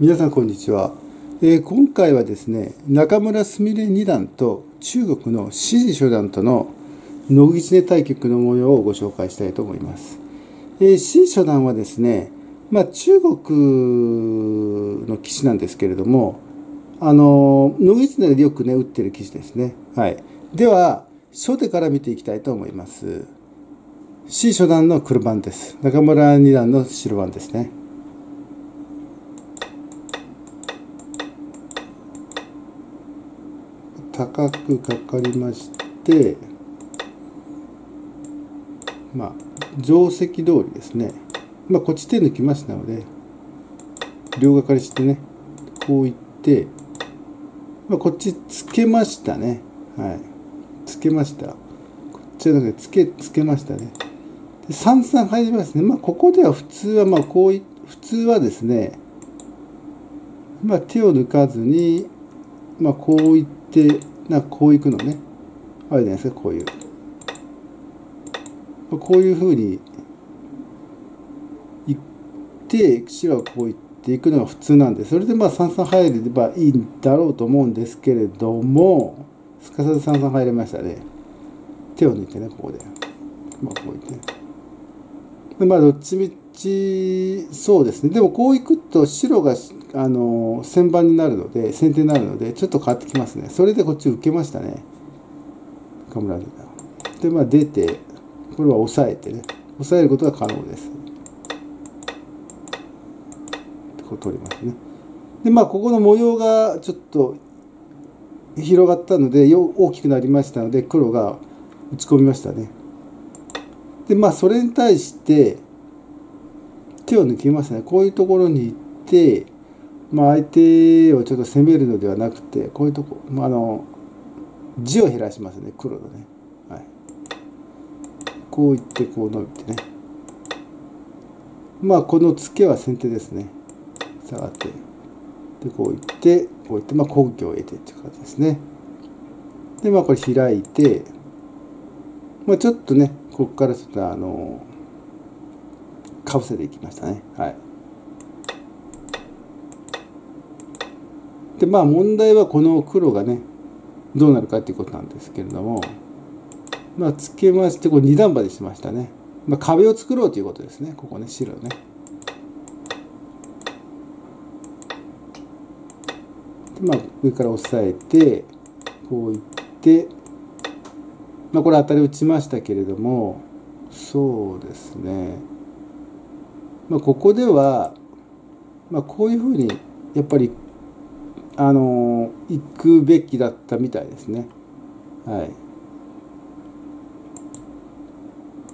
皆さんこんにちは、えー、今回はですね中村すみれ二段と中国の支持初段との野口根対局の模様をご紹介したいと思います、えー、支持初段はですねまあ、中国の棋士なんですけれどもあの野口根でよくね打ってる棋士ですね。はい。では初手から見ていきたいと思います。C 初段の黒番です。中村二段の白番ですね。高くかかりましてまあ定石通りですね。まあこっち手抜きましたので両がかりしてねこういって、まあ、こっちつけましたね。はい。つけました。こっちはだけつけつけましたね。で三々入りますね。まあここでは普通はまあこうい普通はですねまあ手を抜かずにまあこういってなこういくのね。あるじゃないですかこういう。こういうふうにいって白はこういっていくのが普通なんでそれでまあ三々入ればいいんだろうと思うんですけれどもすかさず三々入れましたね。手を抜いてねここで。まあこういって。でまあどっちみちそうですね。でもこういくと白があの先番になるので先手になるのでちょっと変わってきますね。それでこっち受けましたね。岡村で。でまあ出てこれは押さえてね。押さえることが可能です。こう取りますね。でまあここの模様がちょっと広がったので大きくなりましたので黒が打ち込みましたね。でまあそれに対して手を抜きますね。こういうところに行ってまあ、相手をちょっと攻めるのではなくてこういうとこ、まあ、あの字を減らしますね黒のね、はい、こういってこう伸びてね。まあこのツケは先手ですね。下がって。でこういってこういってまあ根拠を得てっていう感じですね。でまあこれ開いてまあちょっとねここからちょっとあのかぶせていきましたね。はい。でまあ問題はこの黒がねどうなるかっていうことなんですけれどもまあつけましてこれ二段張りしましたね、まあ、壁を作ろうということですね。ここね白ね。でまあ上から押さえてこういってまあこれ当たり打ちましたけれどもそうですね。まあここではまあこういうふうにやっぱりあの行くべきだったみたいですね。はい。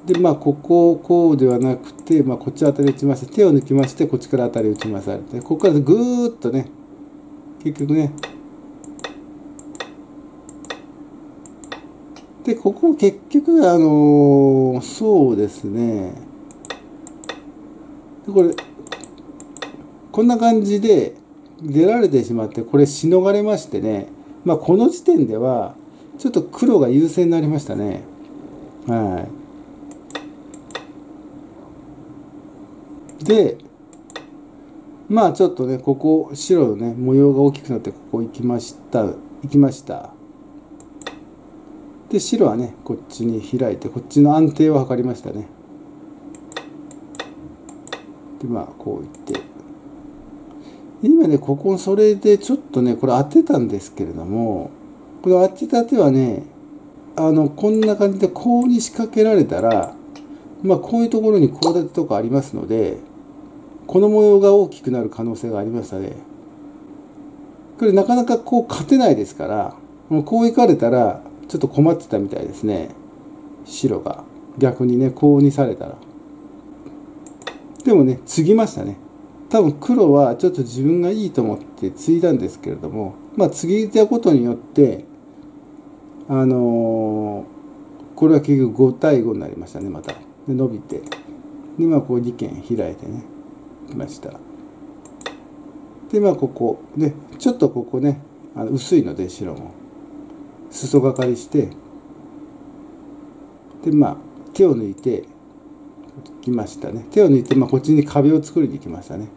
でまあここをこうではなくて、まあ、こっち当たり打ちまして手を抜きましてこっちから当たり打ちまされてここからぐーっとね結局ねでここ結局あのそうですねでこれこんな感じで出られてしまってこれしのがれましてねまあこの時点ではちょっと黒が優勢になりましたね。はい。でまあちょっとねここ白のね模様が大きくなってここ行きました行きました。で白はねこっちに開いてこっちの安定を図りましたね。でまあこういって。今ねここそれでちょっとねこれ当てたんですけれどもこれ当てた手はねあのこんな感じでこうに仕掛けられたらまあこういうところにコウ立てとかありますのでこの模様が大きくなる可能性がありましたねこれなかなかこう勝てないですからもうこういかれたらちょっと困ってたみたいですね。白が。逆にねこうにされたら。でもね継ぎましたね。多分黒はちょっと自分がいいと思って継いだんですけれどもまあ継いだことによってあのー、これは結局5対5になりましたねまた。で伸びて。でまあこう2件開いてねきました。でまあここでちょっとここねあの薄いので白も。裾がかりして。でまあ手を抜いてきましたね。手を抜いて、まあ、こっちに壁を作りに行きましたね。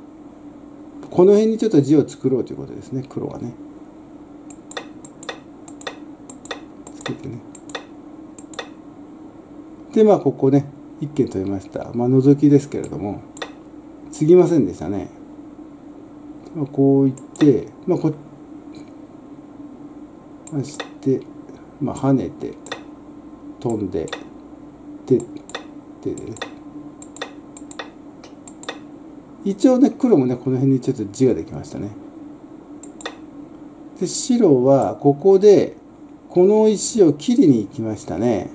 この辺にちょっと地を作ろうということですね。黒はね。つけてね。でまあここね一件取りました。まあ覗きですけれども継ぎませんでしたね、まあ、こういってまあこましてまあ跳ねて飛んででででね。一応ね黒もねこの辺にちょっと地ができましたね。で白はここでこの石を切りに行きましたね。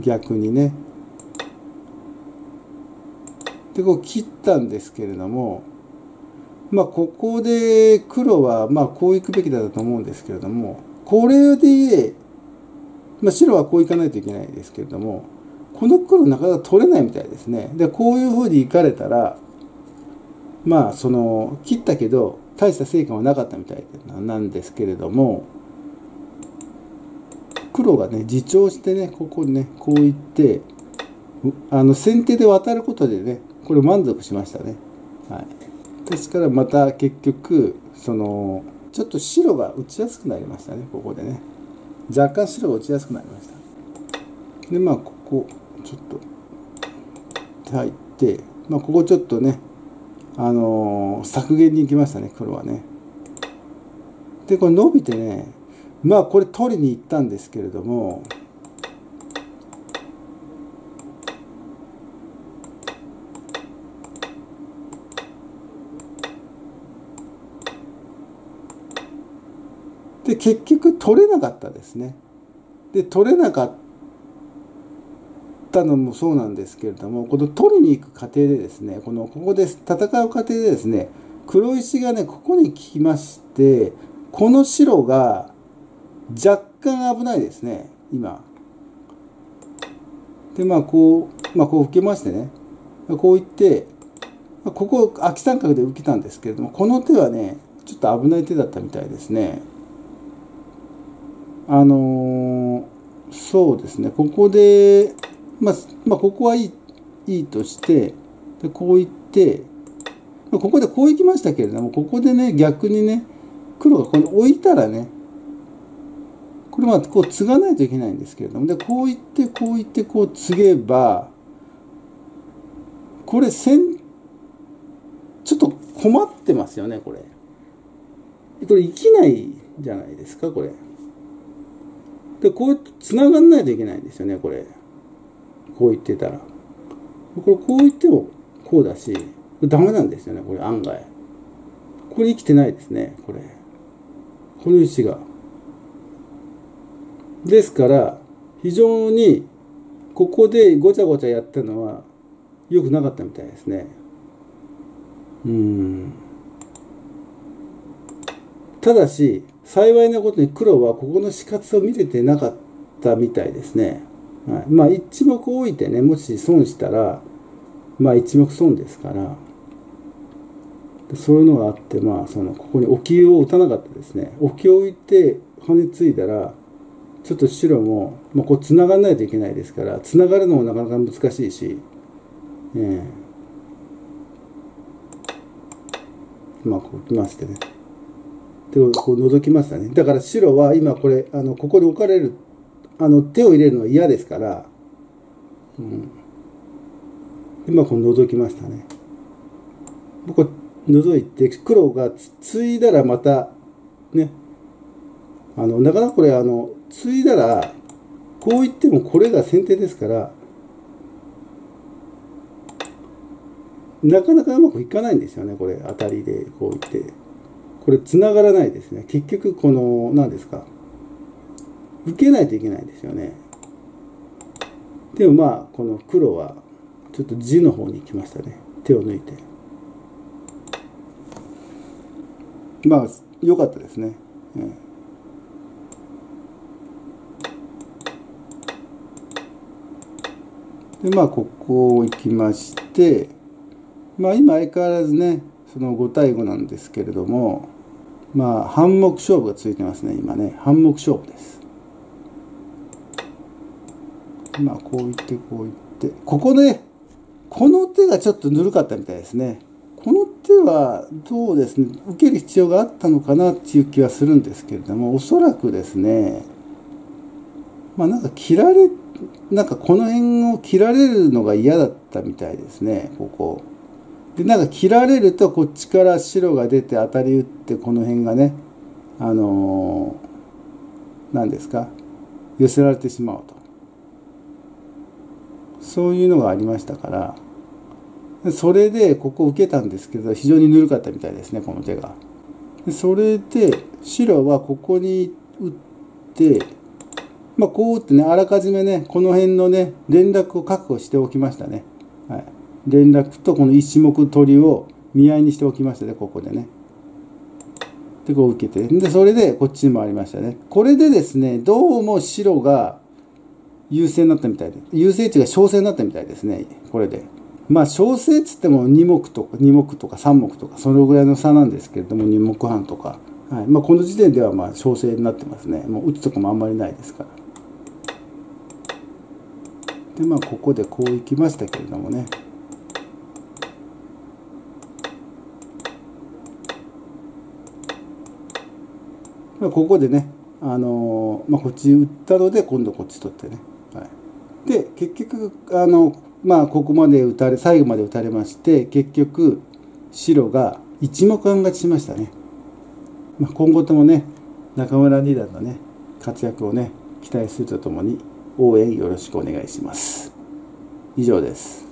逆にね。でこう切ったんですけれどもまあここで黒はまあこういくべきだと思うんですけれどもこれで、まあ、白はこういかないといけないですけれどもこの黒なかなか取れないみたいですね。でこういうふうにいかれたらまあその切ったけど大した成果はなかったみたいなんですけれども黒がね自重してねここにねこういってあの先手で渡ることでねこれ満足しましたね。はい、ですからまた結局そのちょっと白が打ちやすくなりましたねここでね。若干白が打ちやすくなりました。でまあここ。ちょっと入ってまあここちょっとねあのー、削減に行きましたね黒はね。でこれ伸びてねまあこれ取りに行ったんですけれどもで結局取れなかったですね。で取れなかったのもそうなんですけれどもこの取りに行く過程でですねこのここで戦う過程でですね黒石がねここに来ましてこの白が若干危ないですね今。でまあこうまあこう受けましてね。こういってここ空き三角で受けたんですけれどもこの手はねちょっと危ない手だったみたいですね。あのー、そうですねここで、まあ、まあここはいいいいとしてでこういってまあここでこういきましたけれどもここでね逆にね黒がここに置いたらねこれまあこう継がないといけないんですけれどもでこういってこういってこう継げばこれ先ちょっと困ってますよねこれこれ生きないじゃないですかこれ。で、こうやって繋がんないといけないんですよね、これ。こう言ってたら。これ、こう言ってもこうだし、ダメなんですよね、これ案外。これ生きてないですね、これ。この石が。ですから、非常に、ここでごちゃごちゃやったのは、良くなかったみたいですね。うん。ただし、幸いなことに黒はここの死活を見れてなかったみたいですね。はい、まあ一目置いてね、もし損したら、まあ一目損ですから、そういうのがあって、まあその、ここに置きを打たなかったですね。置きを置いて跳ねついたら、ちょっと白も、まあこう繋がらないといけないですから、繋がるのもなかなか難しいし、えー、まあこう来ましてね。手をこう覗きましたね。だから白は今これ、あの、ここに置かれる、あの、手を入れるのは嫌ですから、うん。今こう覗きましたね。僕覗いて、黒がついだらまた、ね、あの、なかなかこれ、あの、ついだら、こう言ってもこれが先手ですから、なかなかうまくいかないんですよね、これ、当たりでこう言って。これ繋がらないですね。結局この、何ですか。受けないといけないですよね。でもまあ、この黒は、ちょっと字の方に行きましたね。手を抜いて。まあ、良かったですね。で、まあ、ここを行きまして、まあ、今相変わらずね、その5対5なんですけれども、まあ半目勝負がついてますね今ね半目勝負ですまあこういってこういってここでこの手がちょっとぬるかったみたいですね。この手はどうですね、受ける必要があったのかなっていう気はするんですけれども、おそらくですね、まあなんか切られ、なんかこの辺を切られるのが嫌だったみたいですね、ここ。で、なんか切られるとこっちから白が出て当たり打ってこの辺がね、あのー、何ですか、寄せられてしまうと。そういうのがありましたから、それでここ受けたんですけど非常にぬるかったみたいですねこの手が。それで白はここに打ってまあこう打ってねあらかじめねこの辺のね連絡を確保しておきましたね。はい、連絡とこの一目取りを見合いにしておきましたねここでね。でこう受けてでそれでこっちにもありましたね。これでですねどうも白が優勢になったみたいで。優勢値が小勢になったみたいですね。これで。まあ小生っつっても2目とか2目とか3目とかそのぐらいの差なんですけれども2目半とか、はい。まあ、この時点ではまあ小生になってますね。もう打つとかもあんまりないですから。でまあここでこういきましたけれどもね。まあ、ここでね、あのー、まあ、こっち打ったので今度こっち取ってね、はい、で結局あのまあここまで打たれ最後まで打たれまして結局白が一目半勝ちしましたね、まあ、今後ともね中村二段のね活躍をね期待するとともに応援よろしくお願いします。以上です。